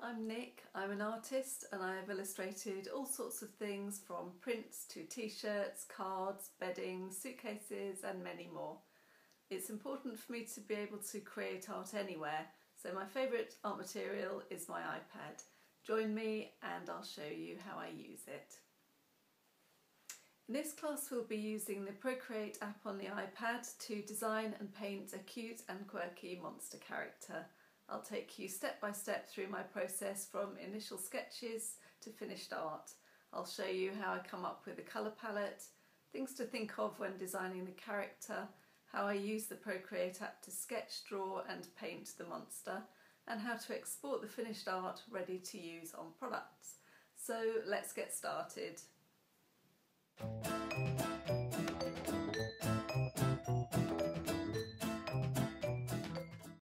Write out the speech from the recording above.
I'm Nic. I'm an artist and I have illustrated all sorts of things from prints to t-shirts, cards, bedding, suitcases and many more. It's important for me to be able to create art anywhere, so my favourite art material is my iPad. Join me and I'll show you how I use it. In this class we'll be using the Procreate app on the iPad to design and paint a cute and quirky monster character. I'll take you step by step through my process from initial sketches to finished art. I'll show you how I come up with a colour palette, things to think of when designing the character, how I use the Procreate app to sketch, draw and paint the monster, and how to export the finished art ready to use on products. So let's get started.